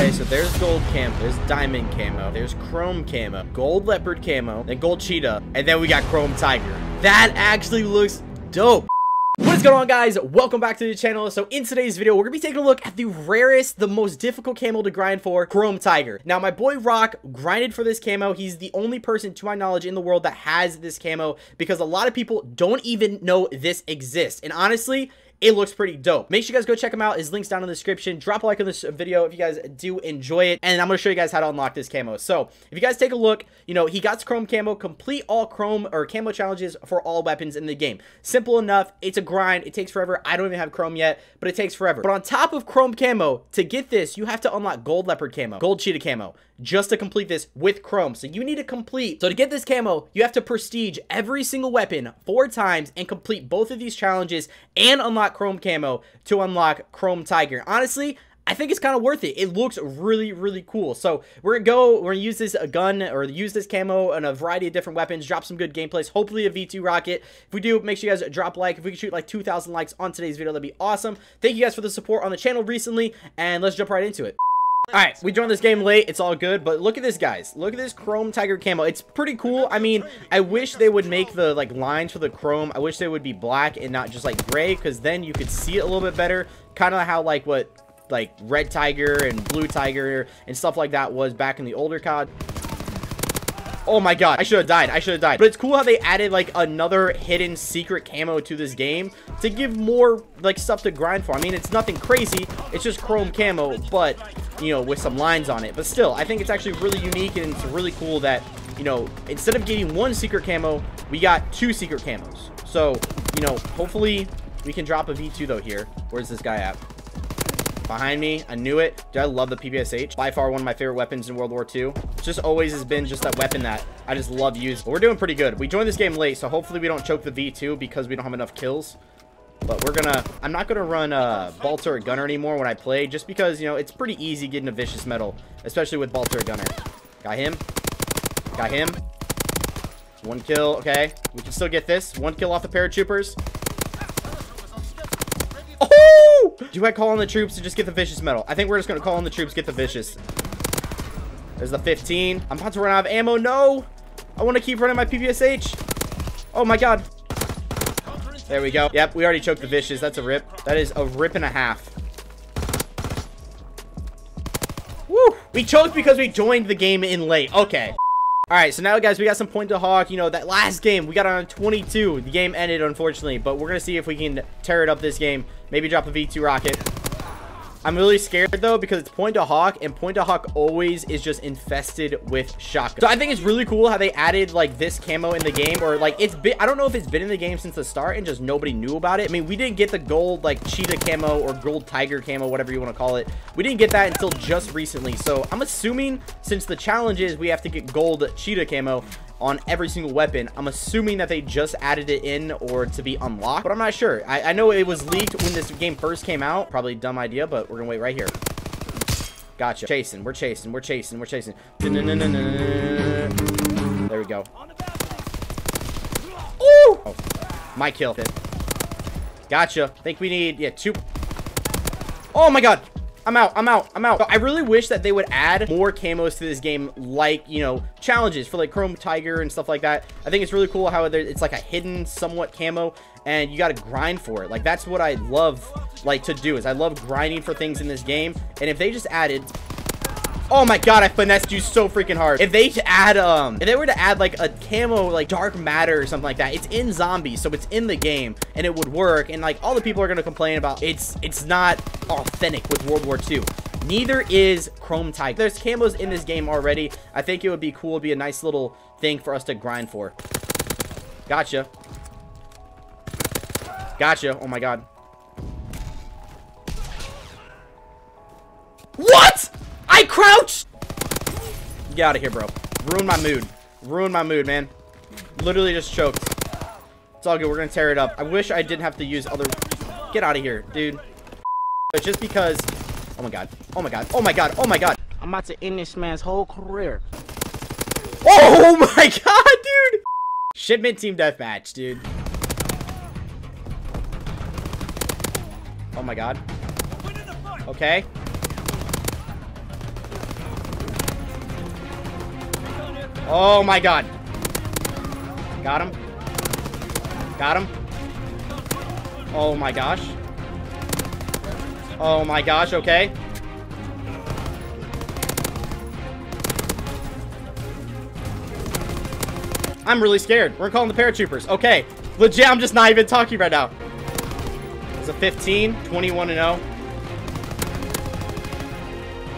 Okay, so there's gold camo, there's diamond camo, there's chrome camo, gold leopard camo, then gold cheetah, and then we got chrome tiger. That actually looks dope. What is going on guys? Welcome back to the channel. So in today's video, we're to be taking a look at the rarest, the most difficult camo to grind for, Chrome Tiger. Now my boy Rok grinded for this camo. He's the only person to my knowledge in the world that has this camo because a lot of people don't even know this exists. And honestly, it looks pretty dope. Make sure you guys go check him out. His link's down in the description. Drop a like on this video if you guys do enjoy it. And I'm going to show you guys how to unlock this camo. So if you guys take a look, you know, he got chrome camo, complete all chrome or camo challenges for all weapons in the game. Simple enough. It's a grind. It takes forever. I don't even have chrome yet, but it takes forever. But on top of chrome camo, to get this, you have to unlock gold leopard camo, gold cheetah camo, just to complete this with chrome. So you need to complete. So to get this camo, you have to prestige every single weapon four times and complete both of these challenges and unlock unlock Chrome Camo to unlock Chrome Tiger. Honestly, I think it's kind of worth it. It looks really, really cool. So we're gonna go, we're gonna use this a gun or use this camo and a variety of different weapons, drop some good gameplays, hopefully a V2 rocket. If we do, make sure you guys drop like. If we can shoot like 2,000 likes on today's video, that'd be awesome. Thank you guys for the support on the channel recently, and let's jump right into it. Alright, we joined this game late. It's all good, but look at this, guys. Look at this Chrome Tiger camo. It's pretty cool. I mean, I wish they would make the, like, lines for the Chrome. I wish they would be black and not just, like, gray, because then you could see it a little bit better. Kind of how, like, what, like, Red Tiger and Blue Tiger and stuff like that was back in the older COD. Oh my god, I should have died. I should have died. But it's cool how they added like another hidden secret camo to this game to give more like stuff to grind for. I mean, it's nothing crazy. It's just chrome camo, but you know, with some lines on it. But still, I think it's actually really unique and it's really cool that, you know, instead of getting one secret camo, we got two secret camos. So, you know, hopefully we can drop a V2 though here. Where's this guy at? Behind me, I knew it. Dude, I love the PPSH. By far one of my favorite weapons in World War II. Just always has been just that weapon that I just love using. But we're doing pretty good. We joined this game late, so hopefully we don't choke the V2 because we don't have enough kills. But we're gonna, I'm not gonna run uh, Ball Turret Gunner anymore when I play, just because, you know, it's pretty easy getting a Vicious Medal, especially with Ball Turret Gunner. Got him. Got him. One kill, okay. We can still get this. One kill off the paratroopers. Do I call on the troops to just get the vicious medal? I think we're just to call on the troops, get the vicious. There's the 15. I'm about to run out of ammo. No! I want to keep running my PPSH. Oh my god. There we go. Yep, we already choked the vicious. That's a rip. That is a rip and a half. Woo! We choked because we joined the game in late. Okay. Alright, so now, guys, we got some Pointe du Hoc. You know, that last game, we got on 22. The game ended, unfortunately, but we're going to see if we can tear it up this game. Maybe drop a V2 rocket. I'm really scared though because it's Pointe du Hoc and Pointe du Hoc always is just infested with shotgun. So I think it's really cool how they added like this camo in the game or like it's been I don't know if it's been in the game since the start and just nobody knew about it. I mean, we didn't get the gold like cheetah camo or gold tiger camo, whatever you want to call it. We didn't get that until just recently. So I'm assuming since the challenge is we have to get gold cheetah camo, on every single weapon. I'm assuming that they just added it in or to be unlocked, but I'm not sure. I, I know it was leaked when this game first came out. Probably dumb idea, but we're gonna wait right here. Gotcha. Chasing. We're chasing. We're chasing. We're chasing. There we go. Ooh! Oh, my kill. Gotcha. Think we need, yeah, two. Oh my god. I'm out. I'm out. I'm out. I really wish that they would add more camos to this game, like, you know, challenges for like Chrome Tiger and stuff like that. I think it's really cool how it's like a hidden somewhat camo and you got to grind for it. Like, that's what I love, like, to do is I love grinding for things in this game. And if they just added Oh my god, I finessed you so freaking hard. If they add, um, if they were to add like a camo, like dark matter or something like that, it's in zombies, so it's in the game and it would work. And like all the people are gonna complain about it's it's not authentic with World War II. Neither is Chrome Tiger. There's camos in this game already. I think it would be cool. It'd be a nice little thing for us to grind for. Gotcha. Gotcha. Oh my god. Get out of here, bro. Ruin my mood. Ruin my mood, man. Literally just choked. It's all good. We're going to tear it up. I wish I didn't have to use other... Get out of here, dude. But just because... Oh, my God. Oh, my God. Oh, my God. Oh, my God. I'm about to end this man's whole career. Oh, my God, dude. Shipment team deathmatch, dude. Oh, my God. Okay. Oh my god. Got him. Got him. Oh my gosh. Oh my gosh, okay. I'm really scared. We're calling the paratroopers. Okay. Legit, I'm just not even talking right now. It's a 15, 21 to 0.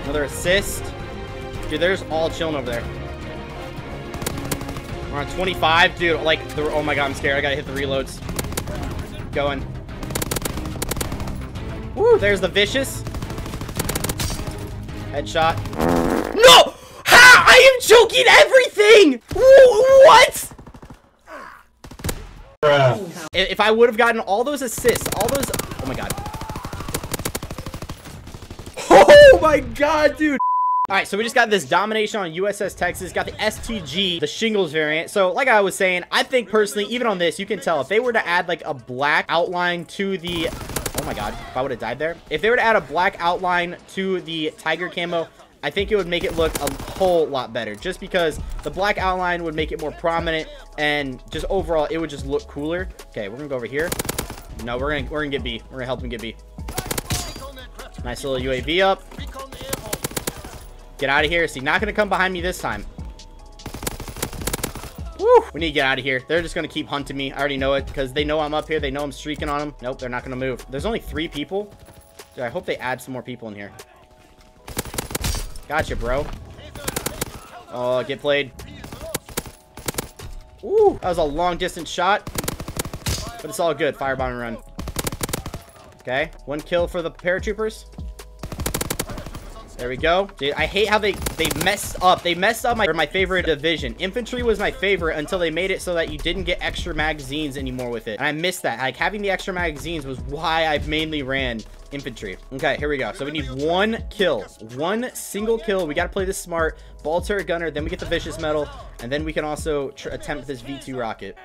Another assist. Dude, they're just all chilling over there. We're on 25. Dude, like, the, oh my god, I'm scared. I gotta hit the reloads. Going. Woo, there's the vicious. Headshot. No! How? I am choking everything! What? If I would have gotten all those assists, all those... Oh my god. Oh my god, dude! Alright, so we just got this domination on USS Texas, got the STG, the shingles variant. So, like I was saying, I think personally, even on this, you can tell if they were to add like a black outline to the Oh my god, if I would have died there. If they were to add a black outline to the tiger camo, I think it would make it look a whole lot better. Just because the black outline would make it more prominent and just overall it would just look cooler. Okay, we're gonna go over here. No, we're gonna we're gonna get B. We're gonna help him get B. Nice little UAV up. Get out of here. Is he not gonna come behind me this time? Woo! We need to get out of here. They're just going to keep hunting me. I already know it because they know I'm up here. They know I'm streaking on them. Nope, they're not going to move. There's only three people. Dude, I hope they add some more people in here. Gotcha, bro. Oh, get played. Ooh, that was a long distance shot. But it's all good. Firebomb run. Okay, one kill for the paratroopers. There we go. Dude, I hate how they, they messed up. They messed up my, my favorite division. Infantry was my favorite until they made it so that you didn't get extra magazines anymore with it. And I missed that. Like, having the extra magazines was why I mainly ran infantry. Okay, here we go. So we need one kill. One single kill. We got to play this smart. Ball turret gunner. Then we get the vicious medal. And then we can also attempt this V2 rocket.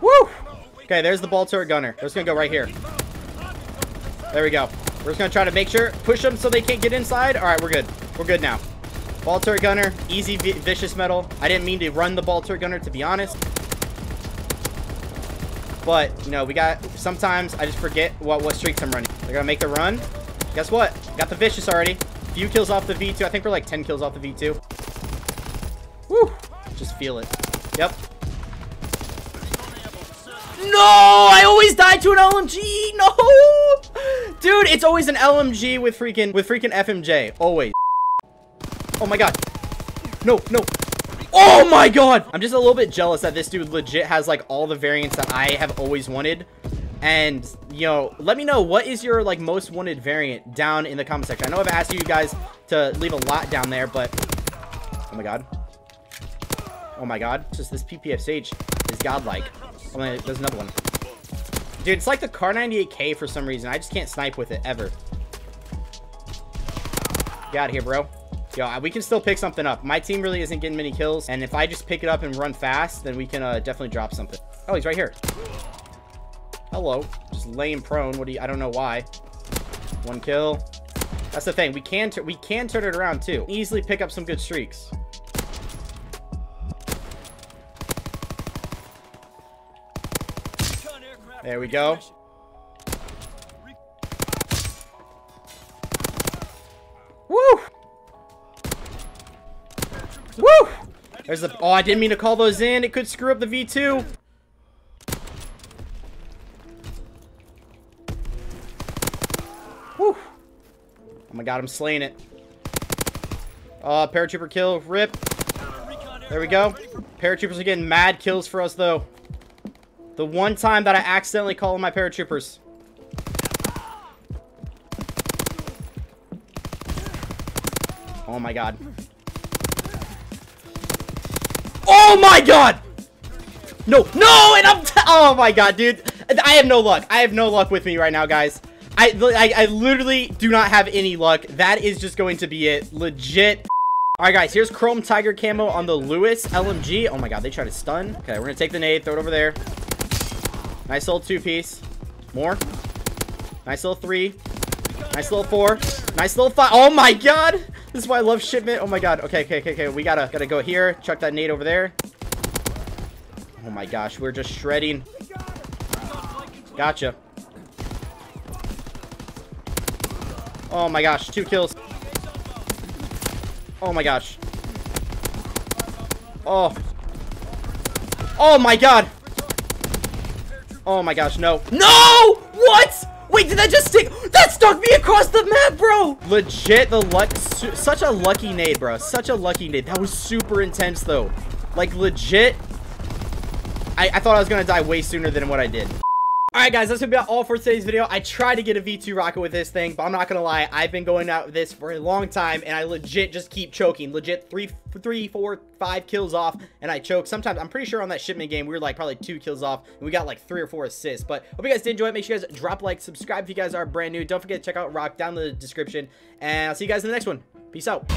Woo! Okay, there's the ball turret gunner. They're just going to go right here. There we go. We're just going to try to make sure, push them so they can't get inside. All right, we're good. We're good now. Ball turret gunner, easy vicious medal. I didn't mean to run the ball turret gunner, to be honest. But, you know, we got, sometimes I just forget what, what streaks I'm running. They're going to make the run. Guess what? Got the vicious already. Few kills off the V2. I think we're like 10 kills off the V2. Woo! Just feel it. Yep. No! I always die to an LMG! No! Dude, it's always an LMG with freaking with freaking FMJ. Always. Oh my god. No, no. Oh my god! I'm just a little bit jealous that this dude legit has like all the variants that I have always wanted. And, you know, let me know what is your like most wanted variant down in the comment section. I know I've asked you guys to leave a lot down there, but oh my god. Oh my god. Just this PPSH is godlike. Oh, man, there's another one. Dude, it's like the Kar98k for some reason. I just can't snipe with it ever. Get out of here, bro. Yo, we can still pick something up. My team really isn't getting many kills. And if I just pick it up and run fast, then we can uh, definitely drop something. Oh, he's right here. Hello. Just laying prone. What do you... I don't know why. One kill. That's the thing. We can, we can turn it around, too. Easily pick up some good streaks. There we go. Woo! Woo! There's the... Oh, I didn't mean to call those in. It could screw up the V2. Woo! Oh my god, I'm slaying it. Oh, paratrooper kill. Rip. There we go. Paratroopers are getting mad kills for us, though. The one time that I accidentally call my paratroopers. Oh my god. Oh my god! No, no, and I'm, oh my god, dude. I have no luck. I have no luck with me right now, guys. I, I, I literally do not have any luck. That is just going to be it. Legit. Alright, guys, here's Chrome Tiger Camo on the Lewis LMG. Oh my god, they try to stun. Okay, we're gonna take the nade, throw it over there. Nice little two-piece. More. Nice little three. Nice little four. Nice little five. Oh my god! This is why I love shipment. Oh my god. Okay, okay, okay, okay. We gotta gotta go here. Chuck that nade over there. Oh my gosh, we're just shredding. Gotcha. Oh my gosh, two kills. Oh my gosh. Oh. Oh my god. Oh my gosh, no. No! What? Wait, did that just stick? That stuck me across the map, bro! Legit, the luck, such a lucky nade, bro. Such a lucky nade. That was super intense, though. Like, legit, I, I thought I was gonna die way sooner than what I did. Alright guys, that's gonna be all for today's video. I tried to get a V2 rocket with this thing, but I'm not gonna lie, I've been going out with this for a long time, and I legit just keep choking. Legit three, three, four, five kills off, and I choke. Sometimes, I'm pretty sure on that shipment game, we were like probably two kills off, and we got like three or four assists. But hope you guys did enjoy it. Make sure you guys drop like, subscribe if you guys are brand new. Don't forget to check out Rok down in the description, and I'll see you guys in the next one. Peace out.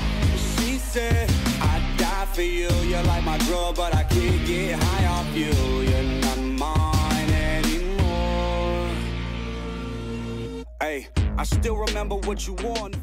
For you. You're like my but I can't get high off you. You're Hey, I still remember what you want.